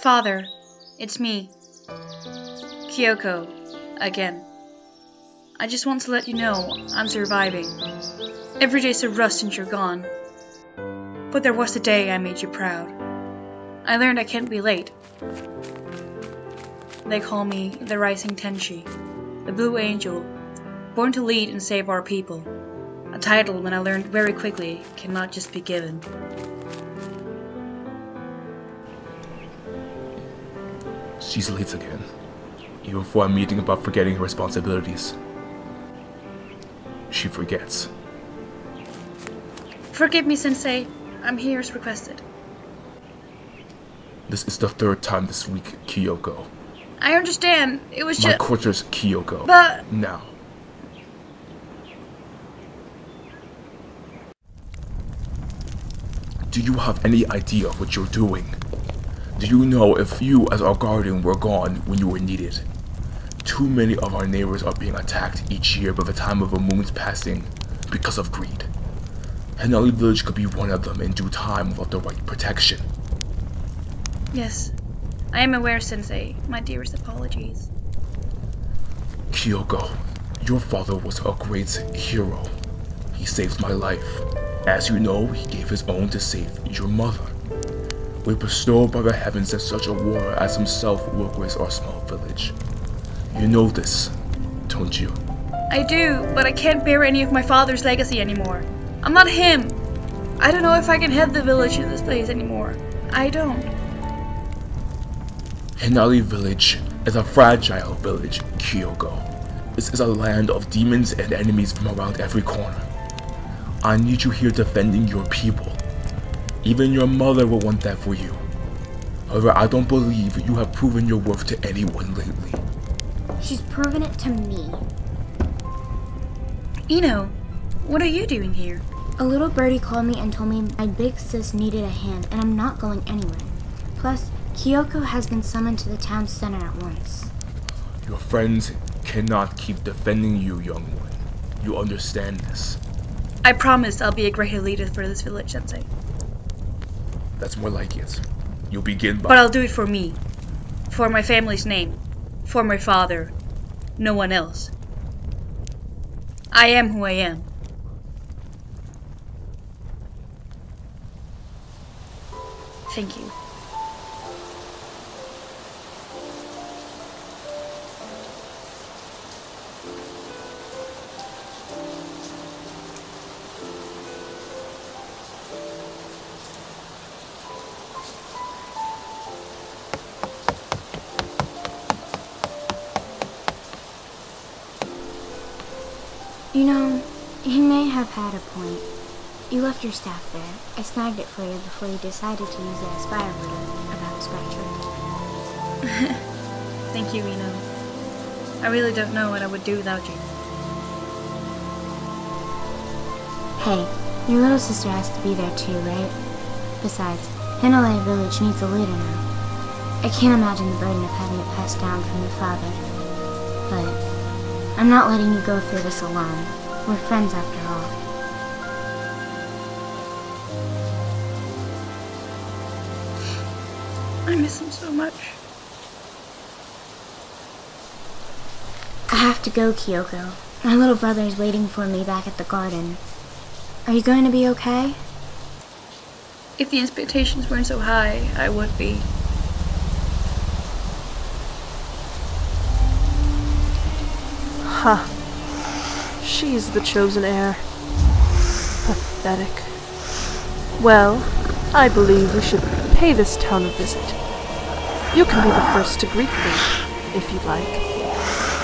Father, it's me. Kyoko, again. I just want to let you know I'm surviving. Every day's a rough since you're gone. But there was a day I made you proud. I learned I can't be late. They call me the Rising Tenshi, the Blue Angel, born to lead and save our people. A title, when I learned very quickly, cannot just be given. She's late again. Even for a meeting about forgetting her responsibilities. She forgets. Forgive me, Sensei. I'm here as requested. This is the third time this week, Kyoko. I understand. It was just- My quarters, Kyoko. But. Now. Do you have any idea what you're doing? Do you know if you, as our guardian, were gone when you were needed? Too many of our neighbors are being attacked each year by the time of a moon's passing because of greed. Henali Village could be one of them in due time without the right protection. Yes. I am aware, Sensei. My dearest apologies. Kyoko, your father was a great hero. He saved my life. As you know, he gave his own to save your mother. We bestowed by the heavens that such a warrior as himself will grace our small village. You know this, don't you? I do, but I can't bear any of my father's legacy anymore. I'm not him. I don't know if I can head the village in this place anymore. I don't. Hinali Village is a fragile village, Kyoko. This is a land of demons and enemies from around every corner. I need you here defending your people. Even your mother will want that for you. However, I don't believe you have proven your worth to anyone lately. She's proven it to me. Ino, what are you doing here? A little birdie called me and told me my big sis needed a hand, and I'm not going anywhere. Plus, Kyoko has been summoned to the town center at once. Your friends cannot keep defending you, young one. You understand this. I promise I'll be a greater leader for this village, Sensei. That's more like it. You'll begin by. But I'll do it for me. For my family's name. For my father. No one else. I am who I am. Thank you. You know, he may have had a point. You left your staff there. I snagged it for you before you decided to use it as firewood about spectrum. Thank you, Eno. I really don't know what I would do without you. Hey, your little sister has to be there too, right? Besides, Hinale Village needs a leader now. I can't imagine the burden of having it passed down from your father. But I'm not letting you go through this alone. We're friends after all. I miss him so much. I have to go, Kyoko. My little brother is waiting for me back at the garden. Are you going to be okay? If the expectations weren't so high, I would be. Ha. She's the chosen heir. Pathetic. Well, I believe we should pay this town a visit. You can be the first to greet me, if you'd like.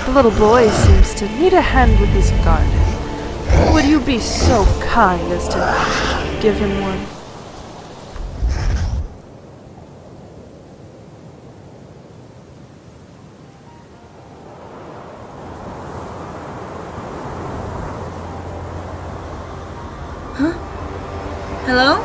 The little boy seems to need a hand with his garden. Would you be so kind as to give him one? Hello?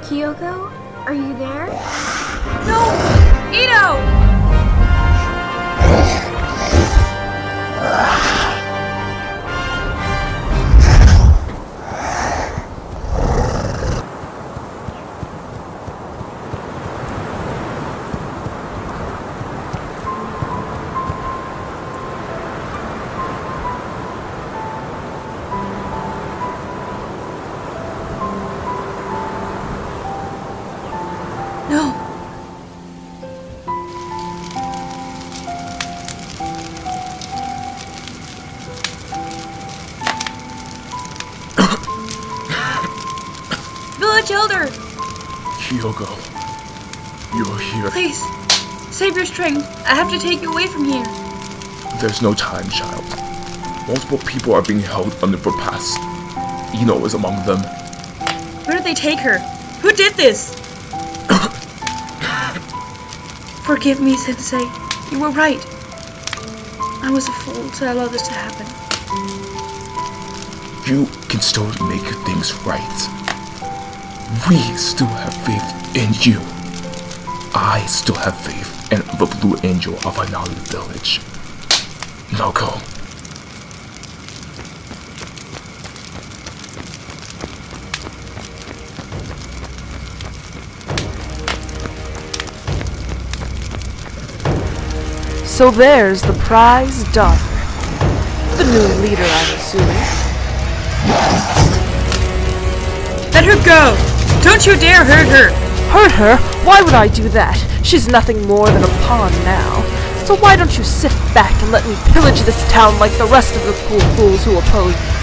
Kyoko? Are you there? No! Ito! Ah! Much elder! Kyoko, you're here. Please, save your strength. I have to take you away from here. There's no time, child. Multiple people are being held under for past. Ino is among them. Where did they take her? Who did this? Forgive me, Sensei. You were right. I was a fool to allow this to happen. You can still make things right. We still have faith in you. I still have faith in the Blue Angel of Anali Village. Noko. So there's the prize daughter. The new leader, I'm assuming. Let her go! Don't you dare hurt her! Hurt her? Why would I do that? She's nothing more than a pawn now. So why don't you sit back and let me pillage this town like the rest of the poor fools who oppose me?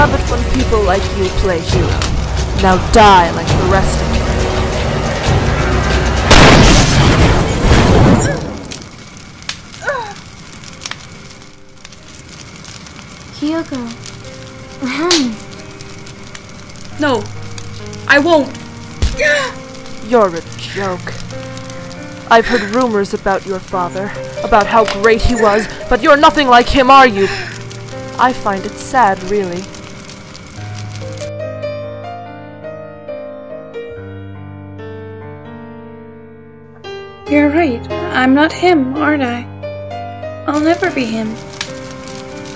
Love it when people like you play hero. Now die like the rest of you. Kyoko. Ahem. No, I won't. You're a joke. I've heard rumors about your father, about how great he was, but you're nothing like him, are you? I find it sad, really. You're right. I'm not him, aren't I? I'll never be him.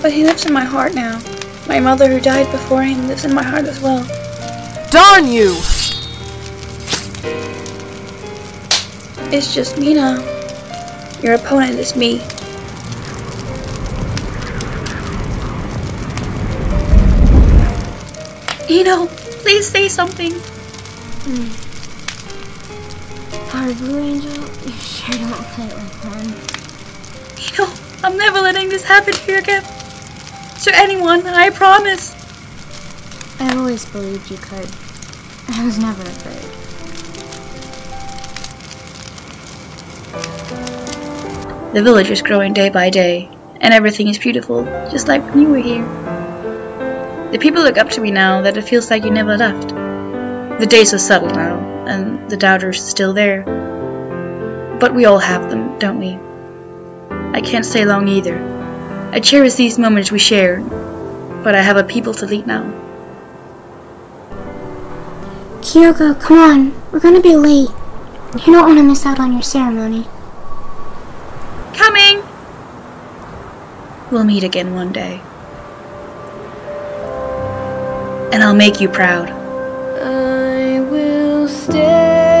But he lives in my heart now. My mother, who died before him, lives in my heart as well. Darn you! It's just me now. Your opponent is me. Eno, please say something. For Blue Angel, you sure don't fight like one. Eno, I'm never letting this happen to you again. To anyone, I promise. I always believed you could. I was never afraid. The village is growing day by day, and everything is beautiful, just like when you were here. The people look up to me now that it feels like you never left. The days are settled now, and the doubters still there. But we all have them, don't we? I can't stay long either. I cherish these moments we share, but I have a people to lead now. Kyoko, come on. We're gonna be late. You don't want to miss out on your ceremony. Coming! We'll meet again one day. And I'll make you proud. I stay.